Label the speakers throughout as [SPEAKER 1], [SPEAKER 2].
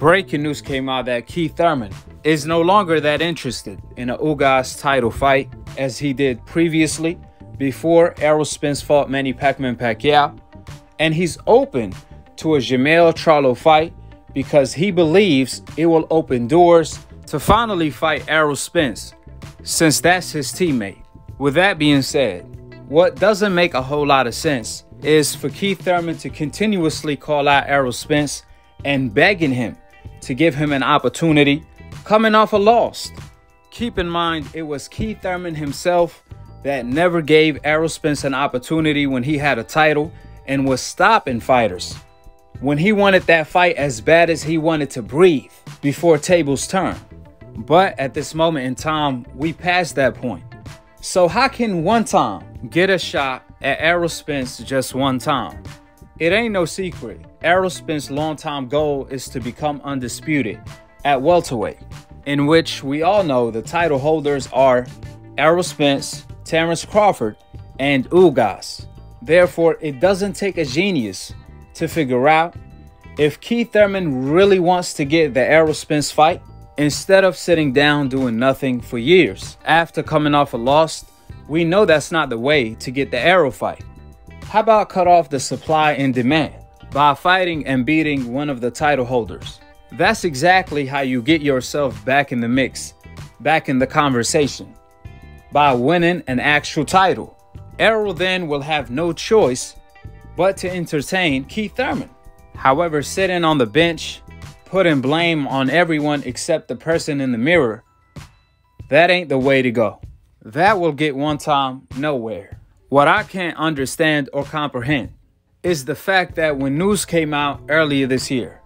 [SPEAKER 1] breaking news came out that Keith Thurman is no longer that interested in a Ugas title fight as he did previously before Errol Spence fought Manny Pacman Pacquiao. And he's open to a Jermell Charlo fight because he believes it will open doors to finally fight Errol Spence since that's his teammate. With that being said, what doesn't make a whole lot of sense is for Keith Thurman to continuously call out Errol Spence and begging him to give him an opportunity coming off a loss. Keep in mind, it was Keith Thurman himself that never gave Errol Spence an opportunity when he had a title and was stopping fighters. When he wanted that fight as bad as he wanted to breathe before tables turn. But at this moment in time, we passed that point. So how can one time get a shot at Errol Spence just one time? It ain't no secret. Errol Spence's longtime goal is to become undisputed at welterweight, in which we all know the title holders are Errol Spence, Terence Crawford, and Ugas. Therefore, it doesn't take a genius to figure out if Keith Thurman really wants to get the Spence fight, instead of sitting down doing nothing for years after coming off a loss, we know that's not the way to get the Errol fight. How about cut off the supply and demand by fighting and beating one of the title holders? That's exactly how you get yourself back in the mix, back in the conversation, by winning an actual title. Errol then will have no choice but to entertain Keith Thurman. However, sitting on the bench, putting blame on everyone except the person in the mirror, that ain't the way to go. That will get one time nowhere. What I can't understand or comprehend is the fact that when news came out earlier this year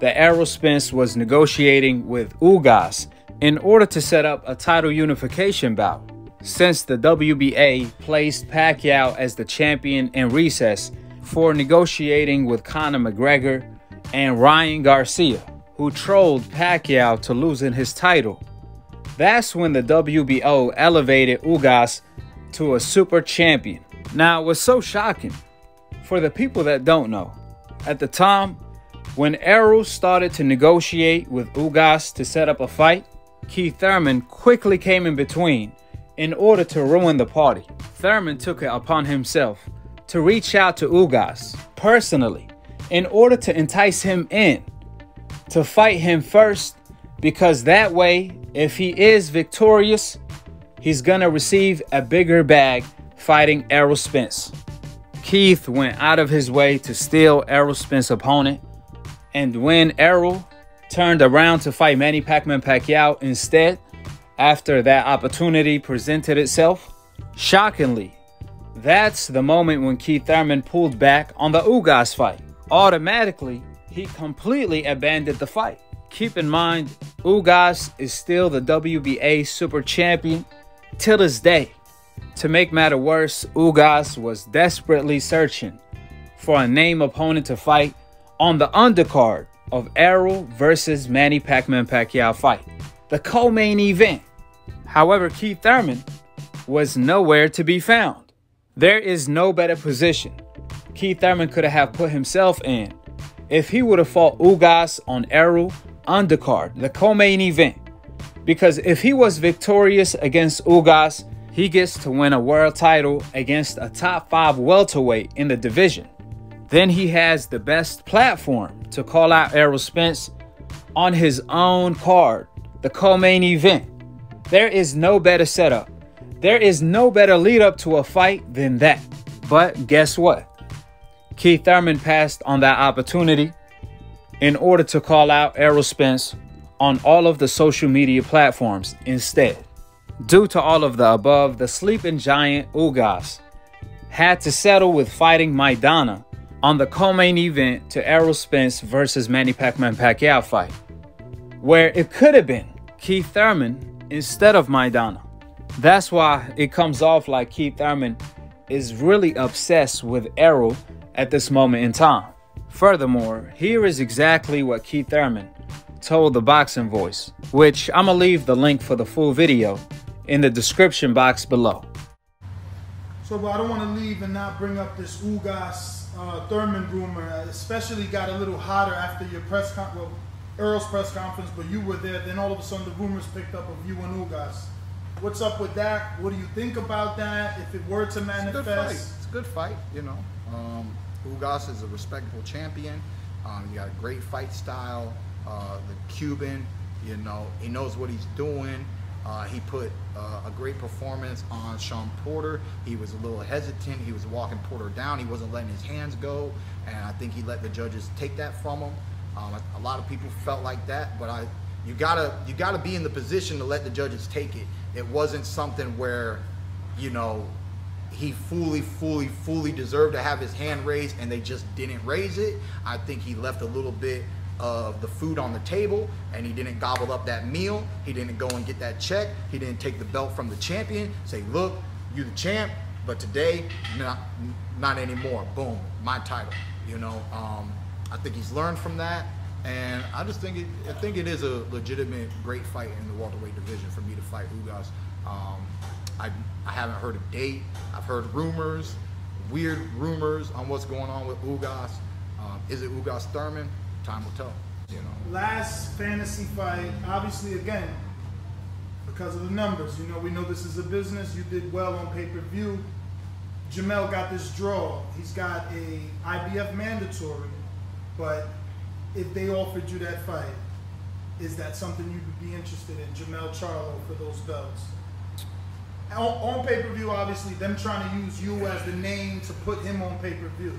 [SPEAKER 1] that Errol Spence was negotiating with Ugas in order to set up a title unification bout. Since the WBA placed Pacquiao as the champion in recess for negotiating with Conor McGregor and Ryan Garcia, who trolled Pacquiao to losing his title. That's when the WBO elevated Ugas to a super champion. Now, it was so shocking for the people that don't know. At the time, when Errol started to negotiate with Ugas to set up a fight, Keith Thurman quickly came in between in order to ruin the party. Thurman took it upon himself to reach out to Ugas personally in order to entice him in to fight him first because that way, if he is victorious, he's gonna receive a bigger bag fighting Errol Spence. Keith went out of his way to steal Errol Spence's opponent and when Errol turned around to fight Manny Pacman Pacquiao instead, after that opportunity presented itself, shockingly, that's the moment when Keith Thurman pulled back on the Ugas fight. Automatically, he completely abandoned the fight. Keep in mind, Ugas is still the WBA Super Champion till this day. To make matter worse, Ugas was desperately searching for a name opponent to fight on the undercard of Errol versus Manny Pacman Pacquiao fight, the co-main event. However, Keith Thurman was nowhere to be found. There is no better position Keith Thurman could have put himself in if he would have fought Ugas on Errol undercard, the co-main event. Because if he was victorious against Ugas, he gets to win a world title against a top five welterweight in the division. Then he has the best platform to call out Errol Spence on his own card, the co-main event. There is no better setup. There is no better lead up to a fight than that. But guess what? Keith Thurman passed on that opportunity in order to call out Errol Spence on all of the social media platforms instead. Due to all of the above, the sleeping giant Ugas had to settle with fighting Maidana on the co-main event to Errol Spence versus Manny Pacman Pacquiao fight, where it could have been Keith Thurman instead of Maidana. That's why it comes off like Keith Thurman is really obsessed with Errol at this moment in time. Furthermore, here is exactly what Keith Thurman told the boxing voice, which I'm gonna leave the link for the full video in the description box below.
[SPEAKER 2] So, but I don't want to leave and not bring up this Ugas uh, Thurman rumor, especially got a little hotter after your press con. Well, Errol's press conference, but you were there. Then all of a sudden, the rumors picked up of you and Ugas. What's up with that? What do you think about that? If it were to manifest,
[SPEAKER 3] it's a good fight. It's a good fight. You know, um, Ugas is a respectable champion. Um, he got a great fight style. Uh, the Cuban, you know, he knows what he's doing. Uh, he put uh, a great performance on Shawn Porter. He was a little hesitant. He was walking Porter down. He wasn't letting his hands go, and I think he let the judges take that from him. Um, a lot of people felt like that, but I, you gotta, you gotta be in the position to let the judges take it. It wasn't something where, you know, he fully, fully, fully deserved to have his hand raised, and they just didn't raise it. I think he left a little bit of the food on the table and he didn't gobble up that meal. He didn't go and get that check. He didn't take the belt from the champion, say, look, you the champ, but today, not, not anymore. Boom, my title. You know, um, I think he's learned from that. And I just think it, I think it is a legitimate great fight in the welterweight division for me to fight Ugas. Um, I, I haven't heard a date. I've heard rumors, weird rumors on what's going on with Ugas. Um, is it Ugas Thurman? Time will tell. You know.
[SPEAKER 2] Last fantasy fight, obviously, again, because of the numbers. You know, we know this is a business. You did well on pay per view. Jermell got this draw. He's got a IBF mandatory, but if they offered you that fight, is that something you would be interested in? Jermell Charlo for those belts. On, on pay per view, obviously, them trying to use you as the name to put him on pay per view.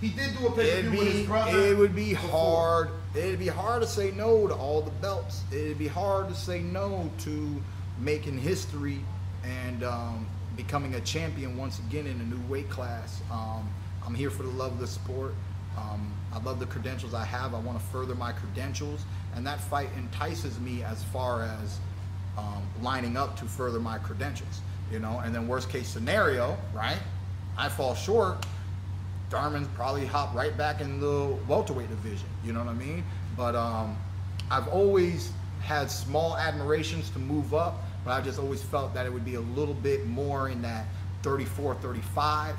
[SPEAKER 2] He did do a pay per view with his brother.
[SPEAKER 3] It would be before. hard. It'd be hard to say no to all the belts. It'd be hard to say no to making history and um, becoming a champion once again in a new weight class. Um, I'm here for the love of the sport. Um, I love the credentials I have. I want to further my credentials, and that fight entices me as far as um, lining up to further my credentials. You know, and then worst case scenario, right? I fall short Thurman probably hop right back in the welterweight division. You know what I mean? But um, I've always had small admirations to move up, but I just always felt that it would be a little bit more in that 34, 35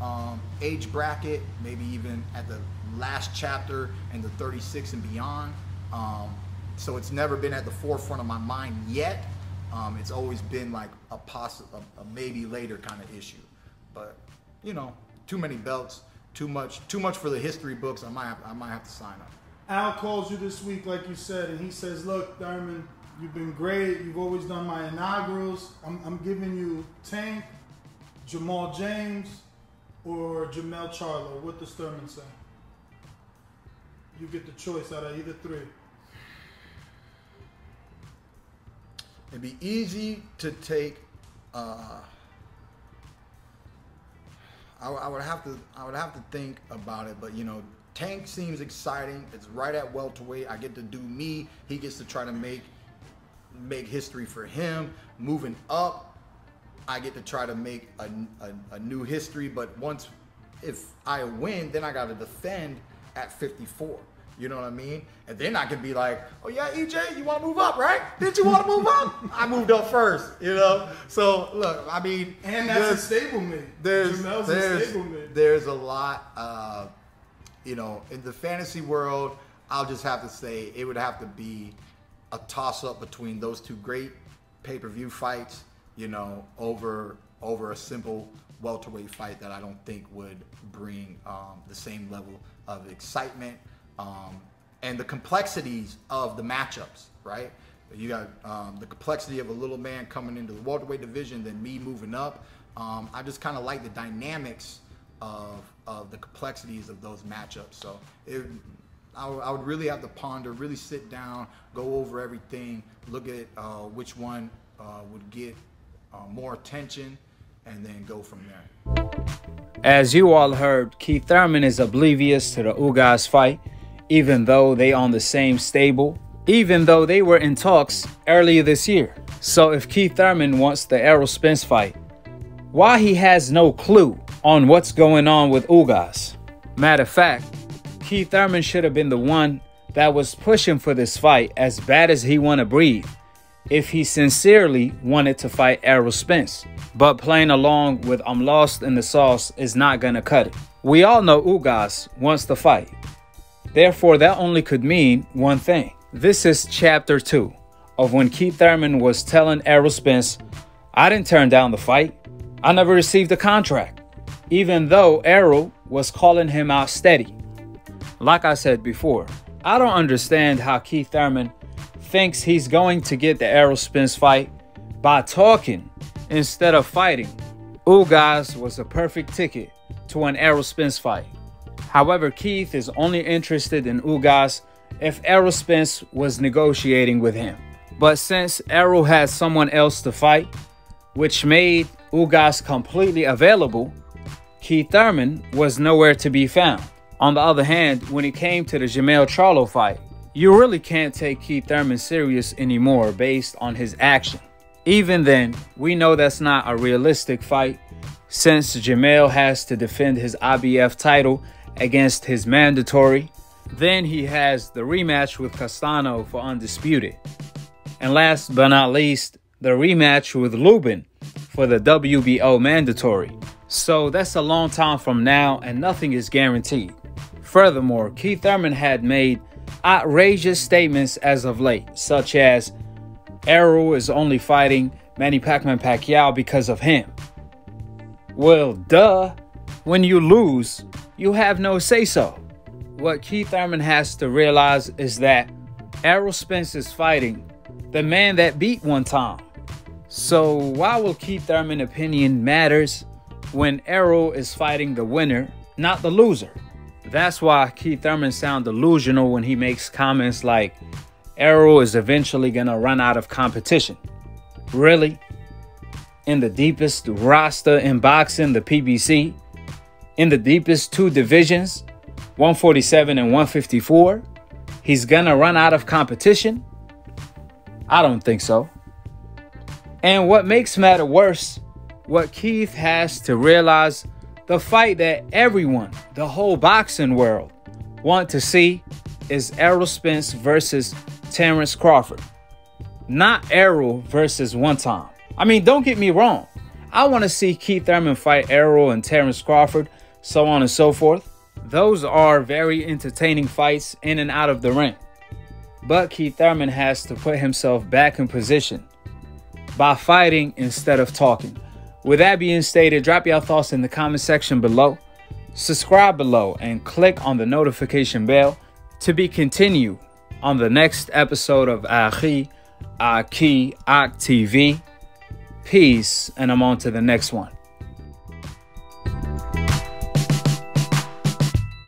[SPEAKER 3] um, age bracket, maybe even at the last chapter and the 36 and beyond. Um, so it's never been at the forefront of my mind yet. Um, it's always been like a possible, a maybe later kind of issue. But you know, too many belts, too much, too much for the history books. I might, have, I might have to sign up.
[SPEAKER 2] Al calls you this week, like you said, and he says, "Look, Thurman, you've been great. You've always done my inaugurals. I'm, I'm giving you Tank, Jamal James, or Jermell Charlo. What does Thurman say? You get the choice out of either three."
[SPEAKER 3] It'd be easy to take. Uh, I, I, would have to I would have to think about it, but you know, Tank seems exciting. It's right at welterweight. I get to do me. He gets to try to make make history for him. Moving up, I get to try to make a, a, a new history. But once if I win, then I got to defend at 54. You know what I mean? And then I could be like, oh yeah, EJ, you want to move up, right? Did you want to move up? I moved up first, you know? So look, I mean.
[SPEAKER 2] And that's a stablemate.
[SPEAKER 3] There's, there's, a there's a lot, uh, you know, in the fantasy world, I'll just have to say it would have to be a toss up between those two great pay per view fights, you know, over over a simple welterweight fight that I don't think would bring um, the same level of excitement um, and the complexities of the matchups, right? You got um, the complexity of a little man coming into the welterweight division, then me moving up. Um, I just kind of like the dynamics of, of the complexities of those matchups. So it, I, I would really have to ponder, really sit down, go over everything, look at uh, which one uh, would get uh, more attention, and then go from there.
[SPEAKER 1] As you all heard, Keith Thurman is oblivious to the Ugas fight even though they on the same stable, even though they were in talks earlier this year. So if Keith Thurman wants the Errol Spence fight, why he has no clue on what's going on with Ugas? Matter of fact, Keith Thurman should have been the one that was pushing for this fight as bad as he want to breathe if he sincerely wanted to fight Errol Spence. But playing along with I'm lost in the sauce is not gonna cut it. We all know Ugas wants the fight. Therefore, that only could mean one thing This is chapter two of when Keith Thurman was telling Errol Spence, I didn't turn down the fight. I never received a contract, even though Errol was calling him out steady. Like I said before, I don't understand how Keith Thurman thinks he's going to get the Errol Spence fight by talking instead of fighting. Ugas was a perfect ticket to an Errol Spence fight. However, Keith is only interested in Ugas if Errol Spence was negotiating with him. But since Errol had someone else to fight, which made Ugas completely available, Keith Thurman was nowhere to be found. On the other hand, when it came to the Jermell Charlo fight, you really can't take Keith Thurman serious anymore based on his action. Even then, we know that's not a realistic fight since Jermell has to defend his IBF title against his mandatory. Then he has the rematch with Castano for Undisputed. And last but not least, the rematch with Lubin for the WBO mandatory. So that's a long time from now and nothing is guaranteed. Furthermore, Keith Thurman had made outrageous statements as of late, such as Errol is only fighting Manny Pacman Pacquiao because of him. Well, duh. When you lose, you have no say so. What Keith Thurman has to realize is that Errol Spence is fighting the man that beat one time. So why will Keith Thurman opinion matters when Errol is fighting the winner, not the loser? That's why Keith Thurman sounds delusional when he makes comments like Errol is eventually gonna run out of competition. Really? In the deepest roster in boxing, the PBC, in the deepest two divisions, 147 and 154, he's gonna run out of competition? I don't think so. And what makes matter worse, what Keith has to realize the fight that everyone, the whole boxing world, want to see is Errol Spence versus Terence Crawford. Not Errol versus one time. I mean, don't get me wrong. I want to see Keith Thurman fight Errol and Terence Crawford, so on and so forth. Those are very entertaining fights in and out of the ring. But Keith Thurman has to put himself back in position by fighting instead of talking. With that being stated, drop your thoughts in the comment section below. Subscribe below and click on the notification bell to be continued on the next episode of Aki Aki Ak TV. Peace, and I'm on to the next one.